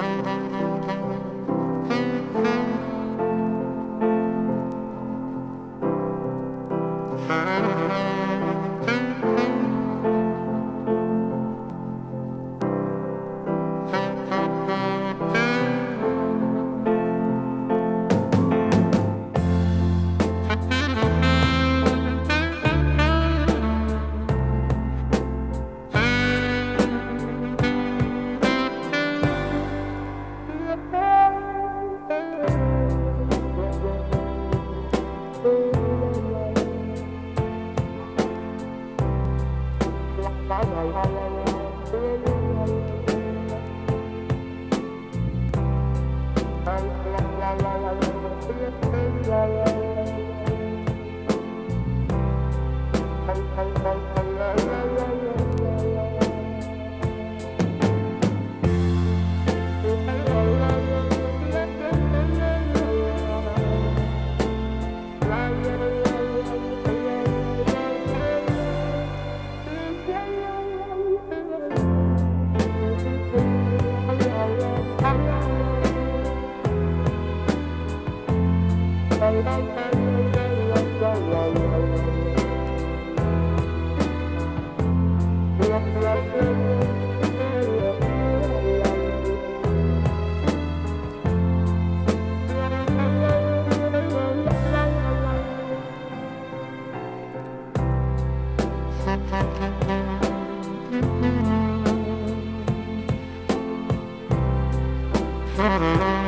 Thank you. la la la Mm-hmm.